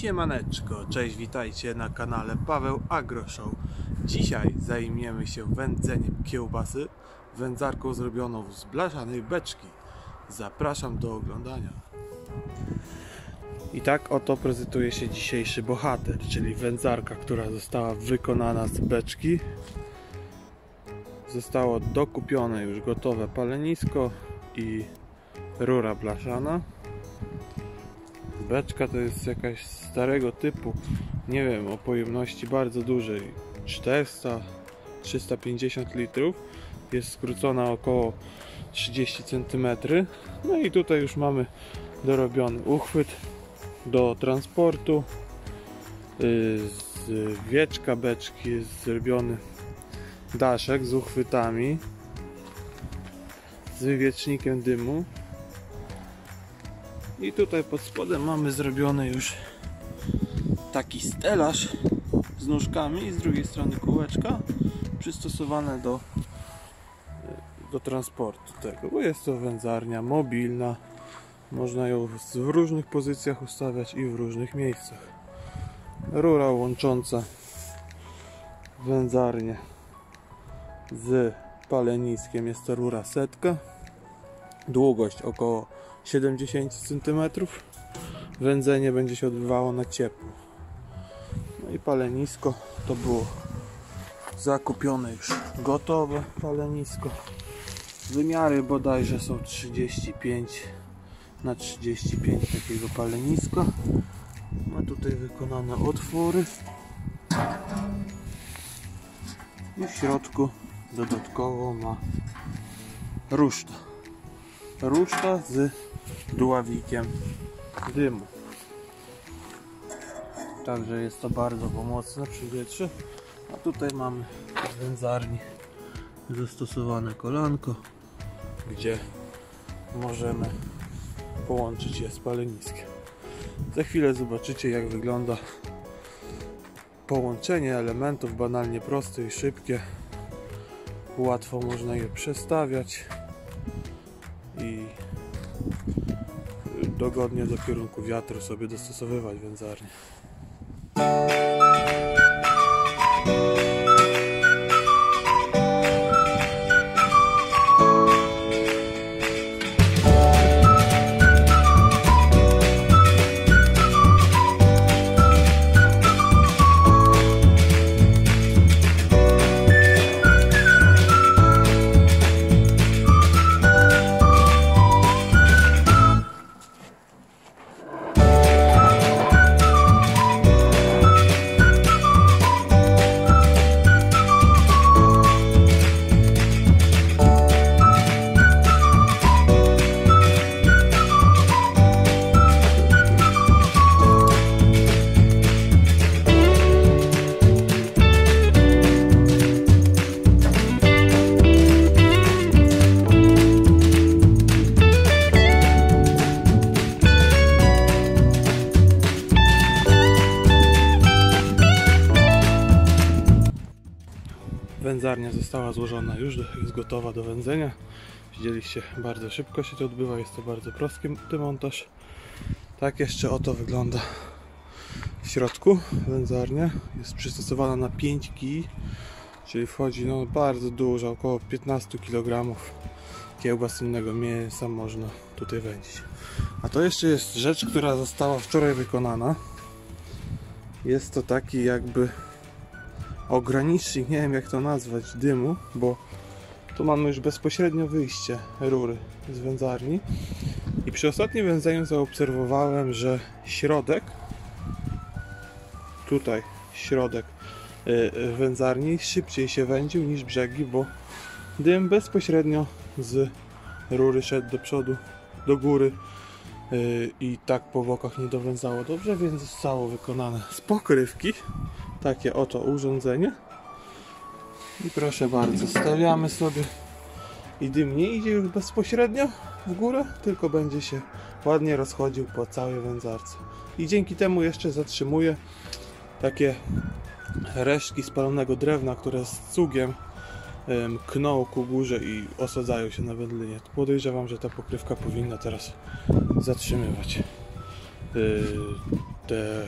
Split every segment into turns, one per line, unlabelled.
Siemaneczko, cześć, witajcie na kanale Paweł Agro Show. Dzisiaj zajmiemy się wędzeniem kiełbasy wędzarką zrobioną z blaszanej beczki. Zapraszam do oglądania. I tak oto prezentuje się dzisiejszy bohater, czyli wędzarka, która została wykonana z beczki. Zostało dokupione już gotowe palenisko i rura blaszana. Beczka to jest jakaś starego typu, nie wiem, o pojemności bardzo dużej, 400, 350 litrów. Jest skrócona około 30 cm. No i tutaj już mamy dorobiony uchwyt do transportu. Yy, Z wieczka beczki jest zrobiony daszek z uchwytami, z wywiecznikiem dymu. I tutaj pod spodem mamy zrobiony już taki stelaż z nóżkami z drugiej strony kółeczka przystosowane do, do transportu tego, bo jest to wędzarnia mobilna. Można ją w różnych pozycjach ustawiać i w różnych miejscach. Rura łącząca wędzarnię z paleniskiem jest to rura setka. Długość około 70 cm. Wędzenie będzie się odbywało na ciepło. No i palenisko to było zakupione już gotowe palenisko. Wymiary bodajże są 35 na 35 takiego paleniska. Ma tutaj wykonane otwory. I w środku dodatkowo ma ruszta. Ruszta z dławikiem dymu. Także jest to bardzo pomocne przy wietrze. A tutaj mamy w wędzarni zastosowane kolanko, gdzie możemy połączyć je z paleniskiem. Za chwilę zobaczycie jak wygląda połączenie elementów banalnie proste i szybkie. Łatwo można je przestawiać i dogodnie do kierunku wiatru sobie dostosowywać wędzarnię. Wędzarnia została złożona już, jest gotowa do wędzenia. Widzieliście, bardzo szybko się to odbywa, jest to bardzo prosty montaż. Tak jeszcze oto wygląda w środku wędzarnia. Jest przystosowana na 5 kg, czyli wchodzi no, bardzo dużo, około 15 kg kiełbas innego mięsa można tutaj wędzić. A to jeszcze jest rzecz, która została wczoraj wykonana. Jest to taki jakby ogranicznik, nie wiem jak to nazwać, dymu, bo tu mamy już bezpośrednio wyjście rury z wędzarni. I przy ostatnim wędzeniu zaobserwowałem, że środek tutaj środek y, wędzarni szybciej się wędził niż brzegi, bo dym bezpośrednio z rury szedł do przodu, do góry y, i tak po bokach nie dowędzało dobrze, więc zostało wykonane z pokrywki takie oto urządzenie. I proszę bardzo, stawiamy sobie i dym nie idzie już bezpośrednio w górę, tylko będzie się ładnie rozchodził po całej wędzarce. I dzięki temu jeszcze zatrzymuje takie resztki spalonego drewna, które z cugiem em, kną ku górze i osadzają się na wędlinie. Podejrzewam, że ta pokrywka powinna teraz zatrzymywać yy, te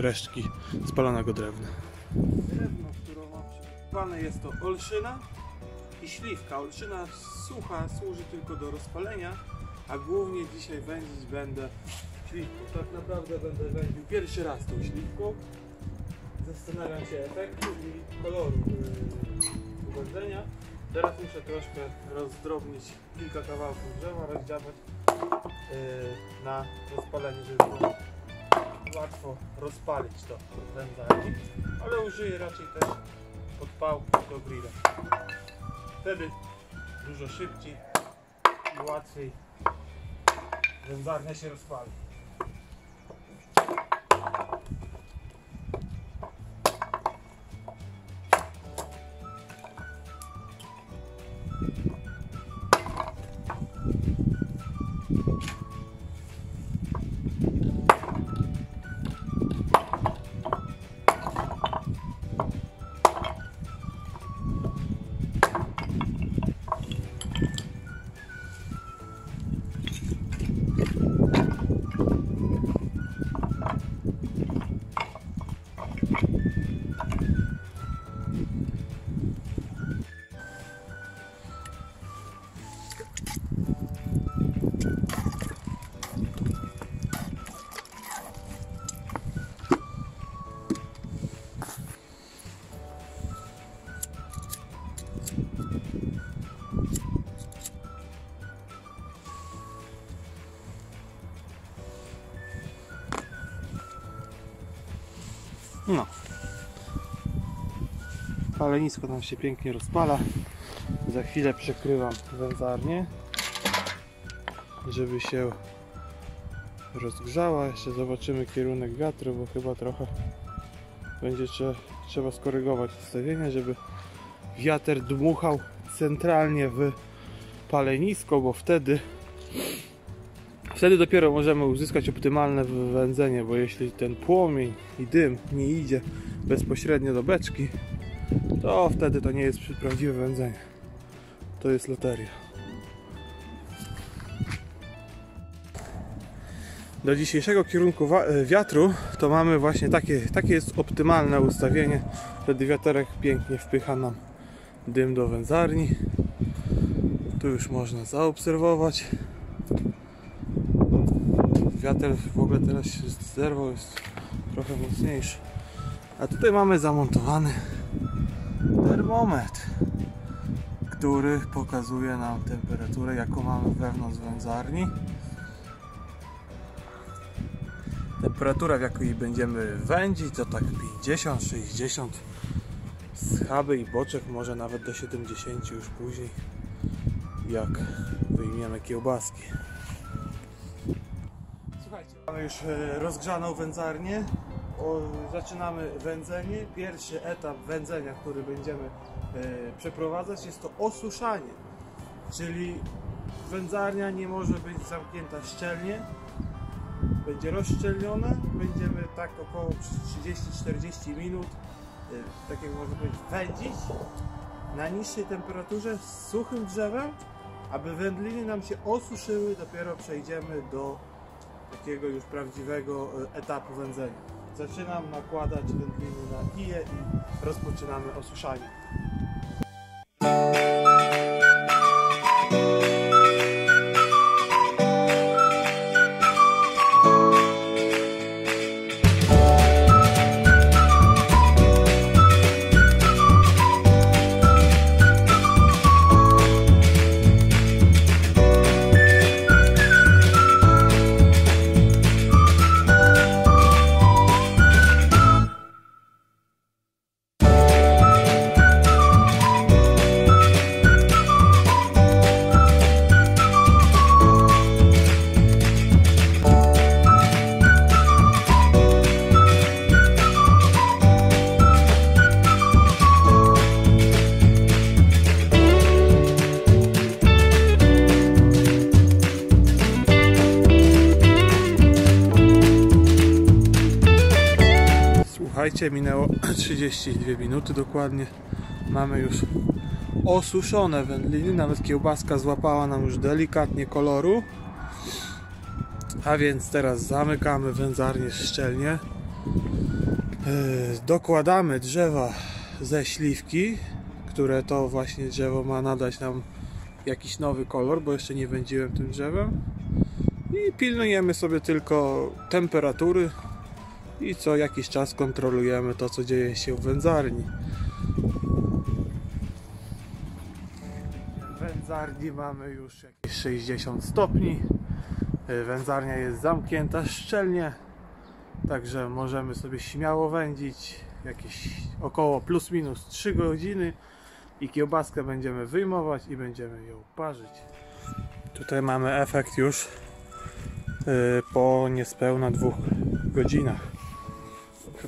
resztki spalonego drewna. Drewno, przygotowane jest to olszyna i śliwka. Olszyna sucha służy tylko do rozpalenia, a głównie dzisiaj wędzić będę śliwką. Tak naprawdę będę wędził pierwszy raz tą śliwką. Zastanawiam się efektu i koloru yy. Teraz muszę troszkę rozdrobnić kilka kawałków drzewa, rozdziałać yy, na rozpalenie, żeby łatwo rozpalić to wędzarni, ale użyję raczej też podpałki do grilla. Wtedy dużo szybciej i łatwiej wędzarnia się rozpali. No. Palenisko nam się pięknie rozpala. Za chwilę przekrywam wędzarnię, żeby się rozgrzała. Jeszcze zobaczymy kierunek wiatru, bo chyba trochę będzie trzeba, skorygować ustawienie, żeby wiatr dmuchał centralnie w palenisko, bo wtedy Wtedy dopiero możemy uzyskać optymalne wędzenie, bo jeśli ten płomień i dym nie idzie bezpośrednio do beczki, to wtedy to nie jest prawdziwe wędzenie. To jest loteria. Do dzisiejszego kierunku wiatru to mamy właśnie takie, takie jest optymalne ustawienie. Wtedy wiaterek pięknie wpycha nam dym do wędzarni. Tu już można zaobserwować wiatr w ogóle teraz się zerwał, jest trochę mocniejszy. A tutaj mamy zamontowany termometr, który pokazuje nam temperaturę, jaką mamy wewnątrz wędzarni. Temperatura, w jakiej będziemy wędzić, to tak 50-60 schaby i boczek, może nawet do 70 już później, jak wyjmiemy kiełbaski. Mamy już e, rozgrzaną wędzarnię. Zaczynamy wędzenie. Pierwszy etap wędzenia, który będziemy e, przeprowadzać jest to osuszanie. Czyli wędzarnia nie może być zamknięta szczelnie. Będzie rozszczelniona. Będziemy tak około 30-40 minut, e, tak jak można powiedzieć, wędzić na niższej temperaturze z suchym drzewem, aby wędliny nam się osuszyły. Dopiero przejdziemy do takiego już prawdziwego e, etapu wędzenia. Zaczynam nakładać wędliny na kije i rozpoczynamy osuszanie. Słuchajcie, minęło 32 minuty dokładnie. Mamy już osuszone wędliny, nawet kiełbaska złapała nam już delikatnie koloru. A więc teraz zamykamy wędzarnię szczelnie. Yy, dokładamy drzewa ze śliwki, które to właśnie drzewo ma nadać nam jakiś nowy kolor, bo jeszcze nie wędziłem tym drzewem. I pilnujemy sobie tylko temperatury i co jakiś czas kontrolujemy to, co dzieje się w wędzarni. W wędzarni mamy już jakieś 60 stopni. Yy, Wędzarnia jest zamknięta szczelnie, także możemy sobie śmiało wędzić jakieś około plus minus 3 godziny i kiełbaskę będziemy wyjmować i będziemy ją parzyć. Tutaj mamy efekt już yy, po niespełna dwóch godzinach.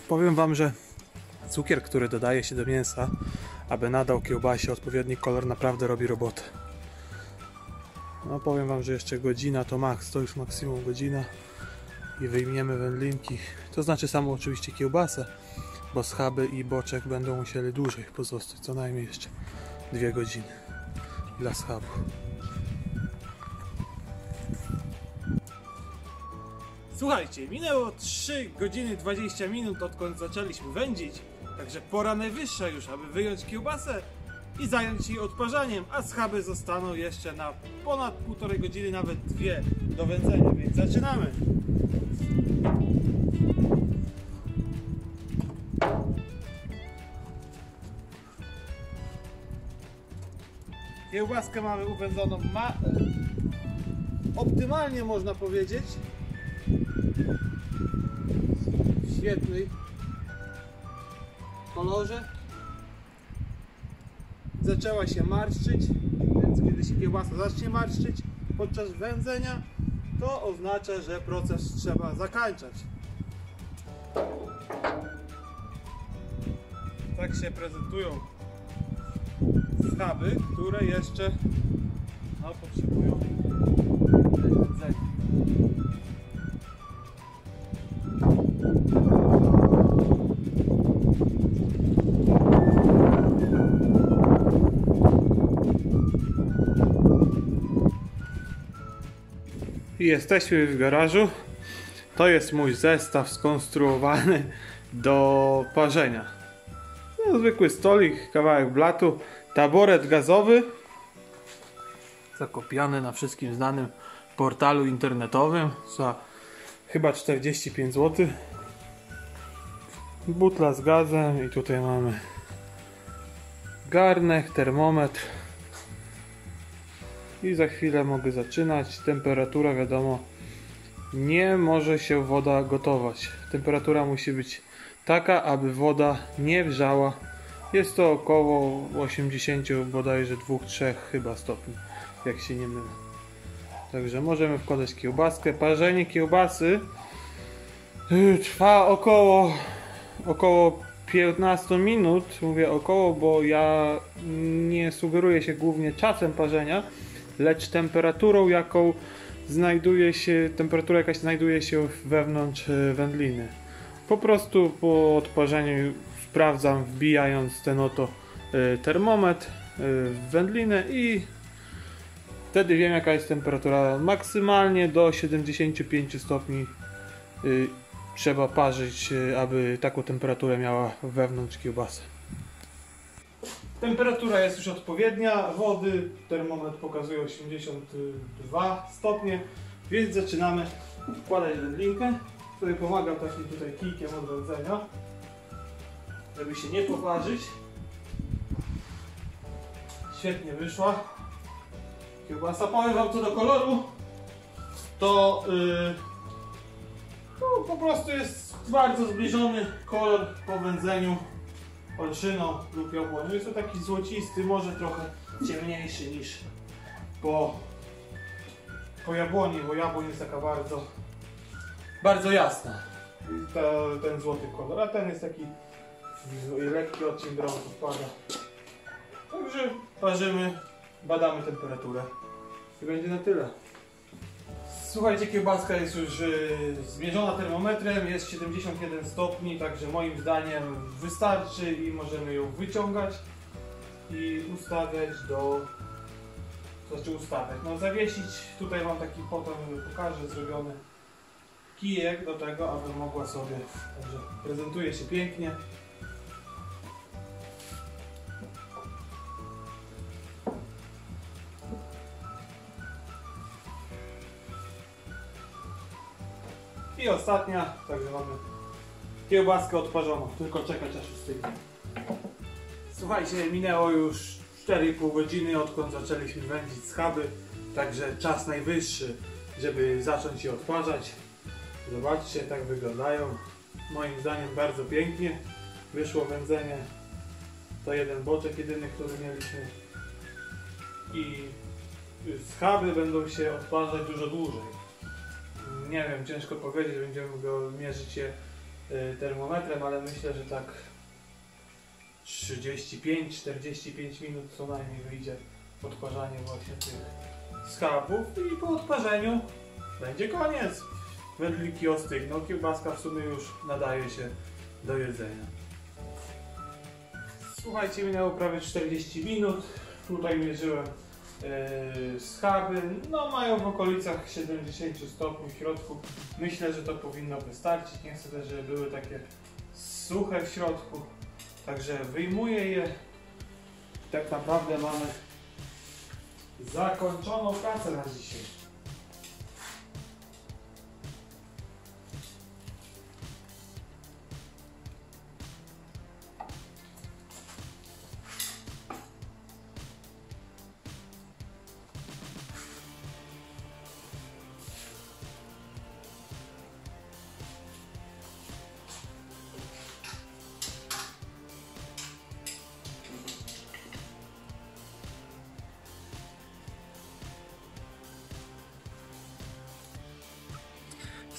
Powiem Wam, że cukier, który dodaje się do mięsa, aby nadał kiełbasie odpowiedni kolor, naprawdę robi robotę. No powiem Wam, że jeszcze godzina to maks, to już maksimum godzina i wyjmiemy wędlinki. To znaczy samą oczywiście kiełbasę, bo schaby i boczek będą musieli dłużej pozostać, co najmniej jeszcze dwie godziny dla schabu. Słuchajcie, minęło 3 godziny 20 minut odkąd zaczęliśmy wędzić, także pora najwyższa już, aby wyjąć kiełbasę i zająć się odparzaniem, a schaby zostaną jeszcze na ponad półtorej godziny, nawet dwie do wędzenia, więc zaczynamy! Kiełbaskę mamy uwędzoną ma... optymalnie można powiedzieć. W świetnej kolorze. Zaczęła się marszczyć, więc kiedy się kiełbasa zacznie marszczyć podczas wędzenia, to oznacza, że proces trzeba zakończać. Tak się prezentują schaby, które jeszcze no, potrzebują wędzenia. I jesteśmy w garażu. To jest mój zestaw skonstruowany do parzenia. No, zwykły stolik, kawałek blatu, taboret gazowy zakopiany na wszystkim znanym portalu internetowym za chyba 45 zł. Butla z gazem i tutaj mamy garnek, termometr i za chwilę mogę zaczynać. Temperatura wiadomo nie może się woda gotować. Temperatura musi być taka, aby woda nie wrzała. Jest to około 80 bodajże 2-3 chyba stopni, jak się nie mylę. Także możemy wkładać kiełbaskę. Parzenie kiełbasy yy, trwa około około 15 minut. Mówię około, bo ja nie sugeruję się głównie czasem parzenia, lecz temperaturą, jaką znajduje się, temperatura jakaś znajduje się wewnątrz e, wędliny. Po prostu po odparzeniu sprawdzam, wbijając ten oto e, termometr e, w wędlinę i wtedy wiem jaka jest temperatura. Maksymalnie do 75 stopni trzeba parzyć, aby taką temperaturę miała wewnątrz kiełbasy. Temperatura jest już odpowiednia, wody, termometr pokazuje 82 stopnie, więc zaczynamy wkładać wędlinkę, który pomagam takim tutaj kijkiem od wędzenia, żeby się nie poparzyć. Świetnie wyszła. Kiełbasa, powiem wam co do koloru, to yy, no, po prostu jest bardzo zbliżony kolor po wędzeniu olszyną lub jabłonią. Jest to taki złocisty, może trochę ciemniejszy niż po, po jabłoni, bo jabłoń jest taka bardzo, bardzo jasna. To, ten złoty kolor, a ten jest taki lekki odcień brązu wpada. Także parzymy, badamy temperaturę i będzie na tyle. Słuchajcie, kiełbaska jest już y, zmierzona termometrem, jest 71 stopni, także moim zdaniem wystarczy i możemy ją wyciągać i ustawiać do... Znaczy ustawiać, no zawiesić, tutaj mam taki potem pokażę zrobiony kijek do tego, aby mogła sobie, także prezentuje się pięknie. I ostatnia, także mamy kiełbaskę odparzoną, tylko czekać aż ustygnie. Słuchajcie, minęło już 4,5 godziny odkąd zaczęliśmy wędzić schaby, także czas najwyższy, żeby zacząć je odparzać. Zobaczcie, tak wyglądają. Moim zdaniem bardzo pięknie wyszło wędzenie. To jeden boczek jedyny, który mieliśmy. I schaby będą się odparzać dużo dłużej. Nie wiem, ciężko powiedzieć, będziemy go mierzyć je y, termometrem, ale myślę, że tak 35-45 minut co najmniej wyjdzie odparzanie właśnie tych schabów i po odparzeniu będzie koniec. Wędliki ostygną, kiełbaska w sumie już nadaje się do jedzenia. Słuchajcie, minęło prawie 40 minut. Tutaj mierzyłem schaby. No mają w okolicach 70 stopni w środku. Myślę, że to powinno wystarczyć. Nie chcę też, żeby były takie suche w środku. Także wyjmuję je. Tak naprawdę mamy zakończoną pracę na dzisiaj.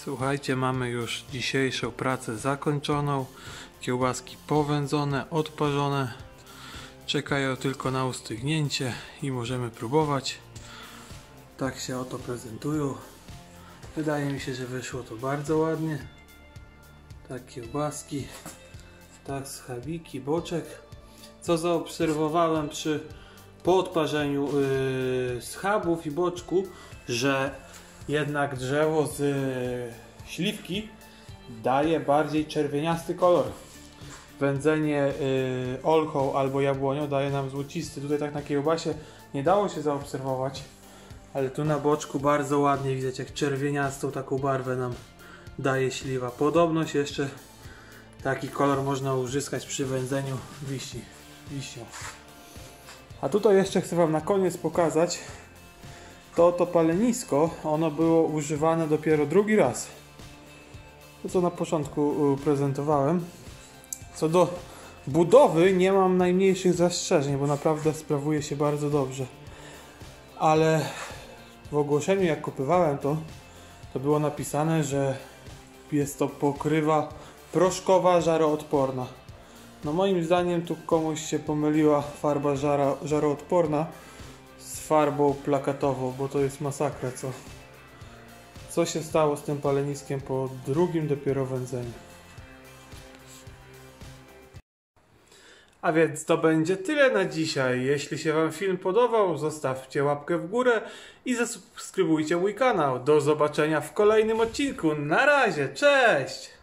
Słuchajcie, mamy już dzisiejszą pracę zakończoną. Kiełbaski powędzone, odparzone. Czekają tylko na ustygnięcie i możemy próbować. Tak się oto prezentują. Wydaje mi się, że wyszło to bardzo ładnie. Tak kiełbaski, tak schabiki, boczek. Co zaobserwowałem przy po odparzeniu yy, schabów i boczku, że jednak drzewo z e, śliwki daje bardziej czerwieniasty kolor. Wędzenie y, olchą albo jabłonią daje nam złocisty. Tutaj tak na kiełbasie nie dało się zaobserwować, ale tu na boczku bardzo ładnie widać jak czerwieniastą taką barwę nam daje śliwa. Podobność jeszcze taki kolor można uzyskać przy wędzeniu wiśni. A tutaj jeszcze chcę Wam na koniec pokazać to to palenisko, ono było używane dopiero drugi raz. To co na początku prezentowałem. Co do budowy nie mam najmniejszych zastrzeżeń, bo naprawdę sprawuje się bardzo dobrze. Ale w ogłoszeniu jak kupywałem to, to było napisane, że jest to pokrywa proszkowa żaroodporna. No moim zdaniem tu komuś się pomyliła farba żara, żaroodporna farbą plakatową, bo to jest masakra, co, co się stało z tym paleniskiem po drugim dopiero wędzeniu. A więc to będzie tyle na dzisiaj. Jeśli się Wam film podobał, zostawcie łapkę w górę i zasubskrybujcie mój kanał. Do zobaczenia w kolejnym odcinku. Na razie, cześć!